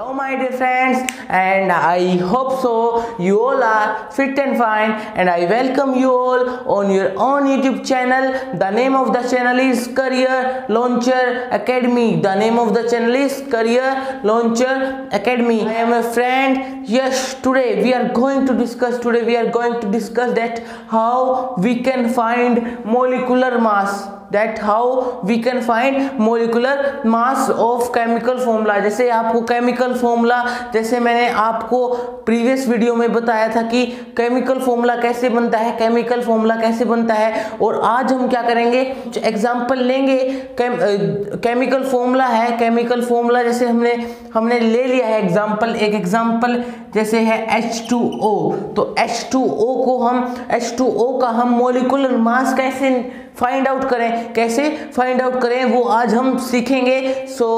Hello, my dear friends, and I hope so. You all are fit and fine, and I welcome you all on your own YouTube channel. The name of the channel is Career Launcher Academy. The name of the channel is Career Launcher Academy. I am a friend. Yes, today we are going to discuss. Today we are going to discuss that how we can find molecular mass that how we can find molecular mass of chemical formula जैसे आपको chemical formula जैसे मैंने आपको previous video में बताया था कि chemical formula कैसे बनता है केमिकल फॉर्मूला कैसे बनता है, और आज हम क्या करेंगे? एग्ज़ाम्पल लेंगे केमिकल फॉर्मूला है केमिकल फॉर्मूला जैसे हमने हमने ले लिया है एग्ज़ाम्पल एक एग्ज़ाम्पल जैसे है H2O तो H2O को हम H2O का हम मोलिकुलर मास कैसे फाइंड आउट करें। कैसे फाइंड आउट करें? वो आज हम सीखेंगे। So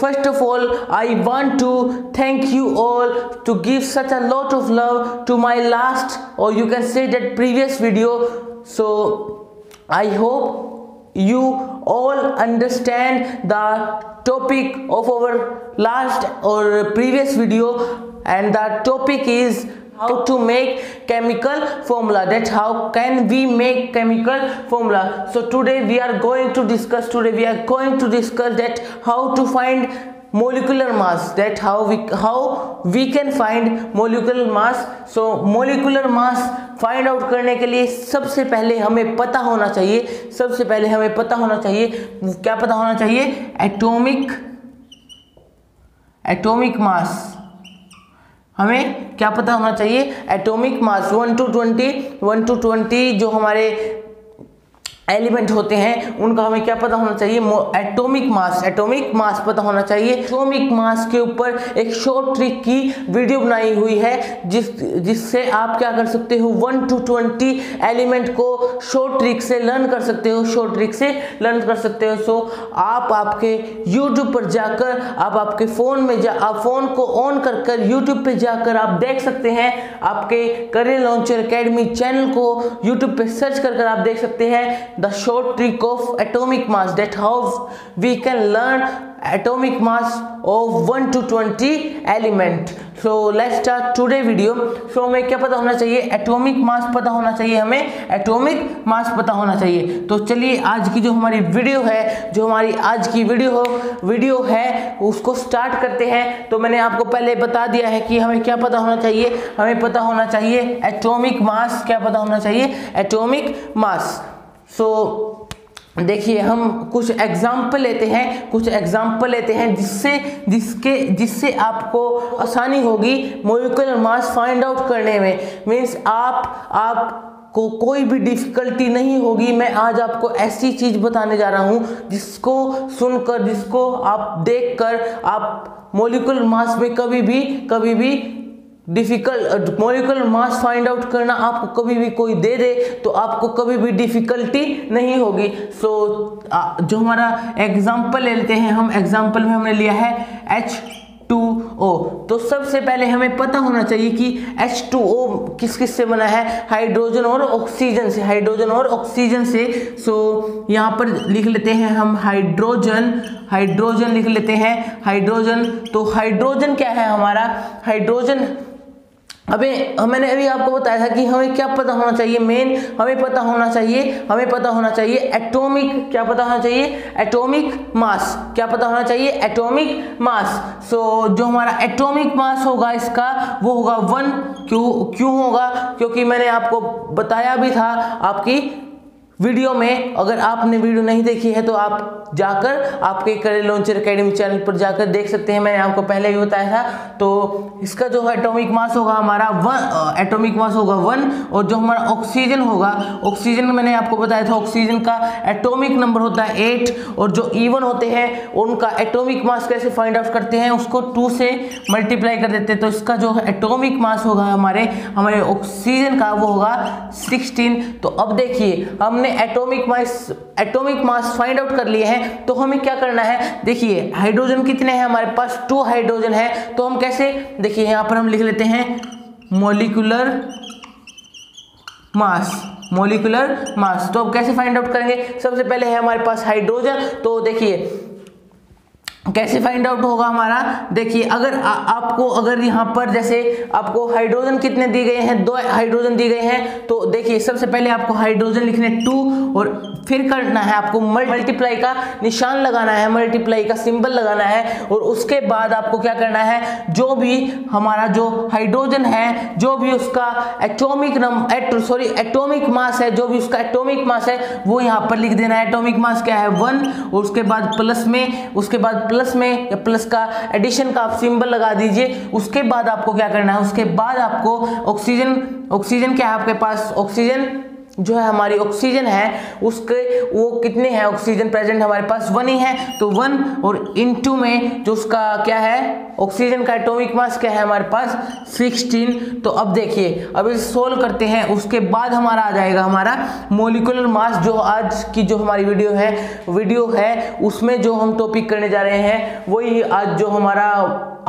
first of all I want to thank you all to give such a lot of love to my last और you can say that previous video so I hope you all understand the topic of our last or previous video. And the topic is how to make chemical formula that how can we make chemical formula so today we are going to discuss today we are going to discuss that how to find molecular mass that how we how we can find molecular mass so molecular mass find out करने के लिए सबसे पहले हमें पता होना चाहिए सबसे पहले हमें पता होना चाहिए क्या पता होना चाहिए एटॉमिक एटॉमिक मास हमें क्या पता होना चाहिए? Atomic mass one two twenty one two twenty जो हमारे एलिमेंट होते हैं, उनका हमें क्या पता होना चाहिए? एटॉमिक मास एटॉमिक मास पता होना चाहिए। एटॉमिक मास के ऊपर एक शॉर्ट ट्रिक की वीडियो बनाई हुई है, जिस, जिससे आप क्या कर सकते हो? वन टू ट्वेंटी एलिमेंट को शॉर्ट ट्रिक से लर्न कर सकते हो शॉर्ट ट्रिक से लर्न कर सकते हो। सो आप आपके यूट्यूब पर जाकर, आप आपके फ़ोन में जा, आप फ़ोन को ऑन कर कर यूट्यूब पर जाकर आप देख सकते हैं। आपके करियर लॉन्चर अकेडमी चैनल को यूट्यूब पर सर्च कर कर आप देख सकते हैं। The short trick of atomic mass, that how we can learn atomic mass of 1 to 20 element. So, let's start today video. So, हमें क्या पता होना चाहिए? एटॉमिक मास पता होना चाहिए हमें? एटॉमिक मास पता होना चाहिए। तो चलिए, आज की जो हमारी वीडियो है, जो हमारी आज की वीडियो हो वीडियो है, उसको स्टार्ट करते हैं। तो मैंने आपको पहले बता दिया है कि हमें क्या पता होना चाहिए? हमें पता होना चाहिए एटॉमिक मास क्या पता होना चाहिए? एटॉमिक मास सो so, देखिए हम कुछ एग्ज़ाम्पल लेते हैं कुछ एग्ज़ाम्पल लेते हैं जिससे जिसके जिससे आपको आसानी होगी मोलिकुलर मास फाइंड आउट करने में। मीन्स आप आप को कोई भी डिफिकल्टी नहीं होगी। मैं आज आपको ऐसी चीज़ बताने जा रहा हूँ जिसको सुनकर जिसको आप देखकर आप मोलिकुलर मास में कभी भी कभी भी difficult molecular mass find out करना आपको कभी भी कोई दे दे तो आपको कभी भी डिफिकल्टी नहीं होगी। सो so, जो हमारा एग्ज़ाम्पल ले लेते हैं हम एग्ज़ाम्पल में हमने लिया है एच टू ओ तो सबसे पहले हमें पता होना चाहिए कि एच टू ओ किस किस से बना है? हाइड्रोजन और ऑक्सीजन से हाइड्रोजन और ऑक्सीजन से। सो so, यहाँ पर लिख लेते हैं हम हाइड्रोजन हाइड्रोजन लिख लेते हैं। हाइड्रोजन तो हाइड्रोजन क्या है हमारा? हाइड्रोजन अभी मैंने अभी आपको बताया था कि हमें क्या पता होना चाहिए मेन हमें पता होना चाहिए, हमें पता होना चाहिए एटॉमिक क्या पता होना चाहिए? एटॉमिक मास क्या पता होना चाहिए? एटॉमिक मास सो जो हमारा एटॉमिक मास होगा इसका, वो होगा वन क्यों क्यों होगा? क्योंकि मैंने आपको बताया भी था आपकी वीडियो में अगर आपने वीडियो नहीं देखी है तो आप जाकर आपके करियर लॉन्चर अकेडमी चैनल पर जाकर देख सकते हैं। मैंने आपको पहले ही बताया था। तो इसका जो एटॉमिक मास होगा, हमारा वन एटॉमिक मास होगा वन और जो हमारा ऑक्सीजन होगा ऑक्सीजन मैंने आपको बताया था ऑक्सीजन का एटॉमिक नंबर होता है एट और जो ईवन होते हैं, उनका एटॉमिक मास कैसे फाइंड आउट करते हैं, उसको टू से मल्टीप्लाई कर देते हैं। तो इसका जो एटॉमिक मास होगा हमारे हमारे ऑक्सीजन का वो होगा सिक्सटीन तो अब देखिए, हमने हमने atomic mass atomic mass find out कर लिए हैं तो हमें क्या करना है? देखिए हाइड्रोजन कितने हैं हमारे पास? टू हाइड्रोजन है तो हम कैसे? देखिए, यहाँ पर हम लिख लेते हैं मोलिकुलर मास मोलिकुलर मास तो अब कैसे फाइंड आउट करेंगे? सबसे पहले है हमारे पास हाइड्रोजन तो देखिए कैसे फाइंड आउट होगा हमारा? देखिए अगर आ, आपको अगर यहाँ पर जैसे आपको हाइड्रोजन कितने दिए गए हैं? दो हाइड्रोजन दिए गए हैं तो देखिए सबसे पहले आपको हाइड्रोजन लिखने टू और फिर करना है आपको मल्टीप्लाई का निशान लगाना है मल्टीप्लाई का सिंबल लगाना है और उसके बाद आपको क्या करना है? जो भी हमारा जो हाइड्रोजन है जो भी उसका atomic number sorry atomic mass है जो भी उसका एटोमिक मास है वो यहाँ पर लिख देना है। एटोमिक मास क्या है? वन और उसके बाद प्लस में उसके बाद प्लस में या प्लस का एडिशन का आप सिंबल लगा दीजिए, उसके बाद आपको क्या करना है? उसके बाद आपको ऑक्सीजन ऑक्सीजन क्या है आपके पास? ऑक्सीजन जो है हमारी ऑक्सीजन है, उसके वो कितने हैं? ऑक्सीजन प्रेजेंट हमारे पास वन ही है। तो वन और इन टू में जो उसका क्या है? ऑक्सीजन का एटॉमिक मास क्या है हमारे पास? 16 तो अब देखिए, अब इसे सोल्व करते हैं, उसके बाद हमारा आ जाएगा हमारा मोलिकुलर मास जो आज की जो हमारी वीडियो है वीडियो है, उसमें जो हम टॉपिक करने जा रहे हैं, वही आज जो हमारा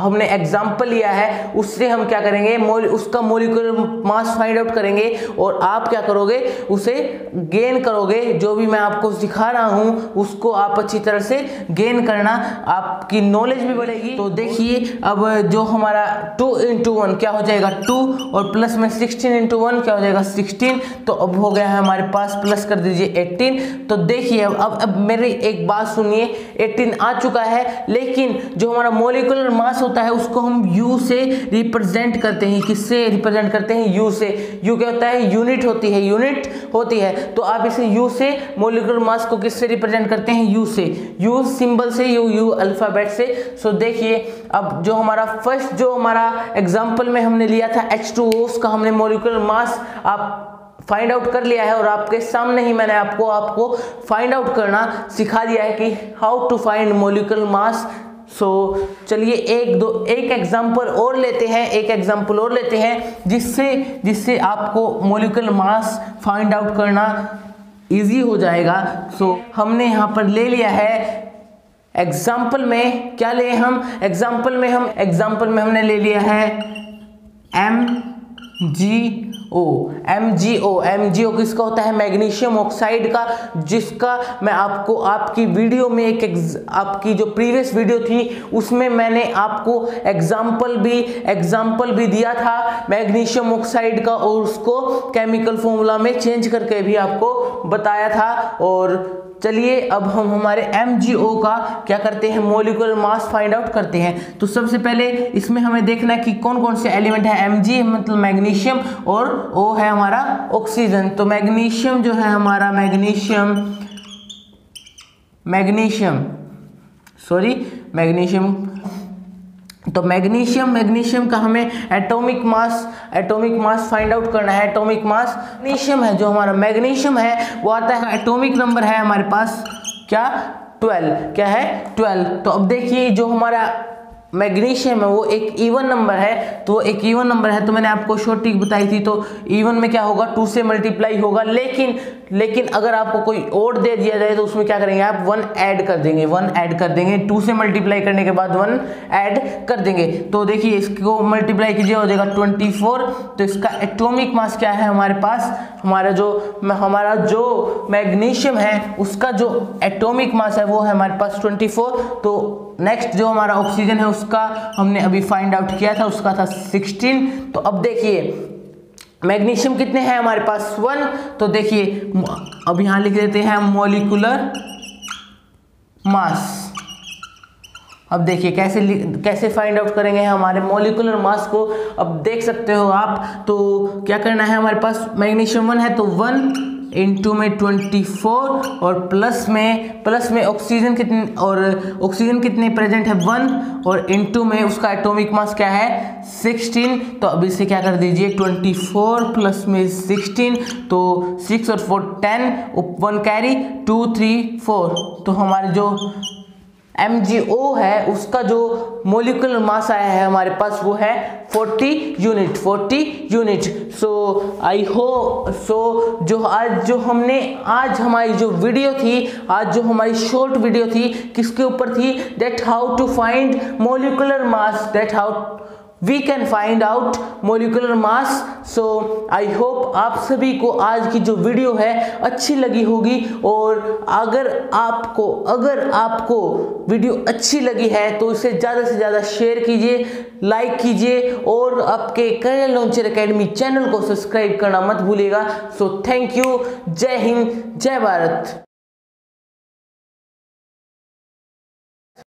हमने एग्ज़ाम्पल लिया है उससे हम क्या करेंगे? मोल, उसका मोलिकुलर मास फाइंड आउट करेंगे और आप क्या करोगे? उसे गेन करोगे। जो भी मैं आपको सिखा रहा हूँ उसको आप अच्छी तरह से गेन करना आपकी नॉलेज भी बढ़ेगी। तो देखिए अब जो हमारा टू इंटू वन क्या हो जाएगा? टू और प्लस में सिक्सटीन इंटू वन क्या हो जाएगा? सिक्सटीन तो अब हो गया है हमारे पास प्लस कर दीजिए एट्टीन तो देखिए अब अब, मेरी एक बात सुनिए। एट्टीन आ चुका है लेकिन जो हमारा मोलिकुलर मास है, उसको हम यू से रिप्रेजेंट करते हैं। किससे रिप्रेजेंट करते हैं? यू से। यू क्या होता है? यूनिट होती है। यूनिट होती है। तो आप इसे यू से मोलिकुलर मास को किससे रिप्रेजेंट करते हैं? यू से। यू सिंबल से यू यू अल्फ़ाबेट से। सो देखिए, अब जो हमारा फ़र्स्ट जो हमारा एग्ज़ाम्पल में हमने लिया था एच टू उसका हमने मोलिकुलर मास आप फाइंड आउट कर लिया है और आपके सामने ही मैंने आपको आपको फाइंड आउट करना सिखा दिया है कि how to find molecular mass so so, चलिए एक दो एक एग्ज़ाम्पल और लेते हैं एक एग्ज़ाम्पल और लेते हैं जिससे जिससे आपको मोलिकुलर मास फाइंड आउट करना इजी हो जाएगा। सो so, हमने यहाँ पर ले लिया है। एग्ज़ाम्पल में क्या ले हम? एग्ज़ाम्पल में हम एग्ज़ाम्पल में हमने ले लिया है M G O M G O M G O किसका होता है? मैग्नीशियम ऑक्साइड का, जिसका मैं आपको, आपकी वीडियो में एक आपकी जो प्रीवियस वीडियो थी, उसमें मैंने आपको एग्ज़ाम्पल भी एग्ज़ाम्पल भी दिया था मैग्नीशियम ऑक्साइड का और उसको केमिकल फॉर्मूला में चेंज करके भी आपको बताया था और चलिए, अब हम हमारे एम का क्या करते हैं मोलिकुलर मास फाइंड आउट करते हैं। तो सबसे पहले इसमें हमें देखना है कि कौन कौन से एलिमेंट है एम मतलब मैग्नीशियम और ओ है हमारा ऑक्सीजन तो मैग्नीशियम जो है हमारा मैग्नीशियम मैग्नीशियम सॉरी मैग्नीशियम तो मैग्नीशियम मैग्नीशियम का हमें atomic mass atomic mass find out करना है। एटॉमिक मास मैग्नीशियम है, जो हमारा मैग्नीशियम है, वो आता है एटॉमिक नंबर है हमारे पास क्या? ट्वेल्व क्या है? ट्वेल्व तो अब देखिए, जो हमारा मैग्नीशियम है, वो एक इवन नंबर है। तो वो एक इवन नंबर है तो मैंने आपको शॉर्ट ट्रिक बताई थी। तो इवन में क्या होगा? टू से मल्टीप्लाई होगा। लेकिन लेकिन अगर आपको कोई और दे दिया जाए तो उसमें क्या करेंगे आप वन ऐड कर देंगे वन ऐड कर देंगे। टू से मल्टीप्लाई करने के बाद वन ऐड कर देंगे। तो देखिए, इसको मल्टीप्लाई कीजिए, हो जाएगा ट्वेंटी फोर तो इसका एटॉमिक मास क्या है हमारे पास? हमारा जो हमारा जो मैग्नीशियम है, उसका जो एटॉमिक मास है वो है हमारे पास ट्वेंटी फोर तो नेक्स्ट जो हमारा ऑक्सीजन है, उसका हमने अभी फाइंड आउट किया था, उसका था 16 तो अब देखिए मैग्नीशियम कितने हैं हमारे पास? वन। तो देखिए, अब यहाँ लिख देते हैं मोलिकुलर मास अब देखिए, कैसे कैसे फाइंड आउट करेंगे हमारे मोलिकुलर मास को? अब देख सकते हो आप तो क्या करना है हमारे पास? मैग्नीशियम वन है तो वन। इंटू में ट्वेंटी फोर और प्लस में प्लस में ऑक्सीजन कितने, और ऑक्सीजन कितने प्रेजेंट है? वन। और इंटू में उसका एटॉमिक मास क्या है? सिक्सटीन। तो अब इसे क्या कर दीजिए? ट्वेंटी फोर प्लस में सिक्सटीन तो सिक्स और four, ten. One carry, two, three, four. तो हमारे जो MGO है, उसका जो मोलिकुलर मास आया है हमारे पास वो है 40 यूनिट 40 यूनिट सो आई हो सो जो आज जो हमने, आज हमारी जो वीडियो थी, आज जो हमारी शॉर्ट वीडियो थी, किसके ऊपर थी? That how to find molecular mass that how we can find out molecular mass so I hope आप सभी को आज की जो वीडियो है, अच्छी लगी होगी। और अगर आपको अगर आपको वीडियो अच्छी लगी है तो इसे ज़्यादा से ज़्यादा शेयर कीजिए लाइक कीजिए, और आपके करियर लॉन्चर अकेडमी चैनल को सब्सक्राइब करना मत भूलिएगा। सो थैंक यू जय हिंद, जय भारत।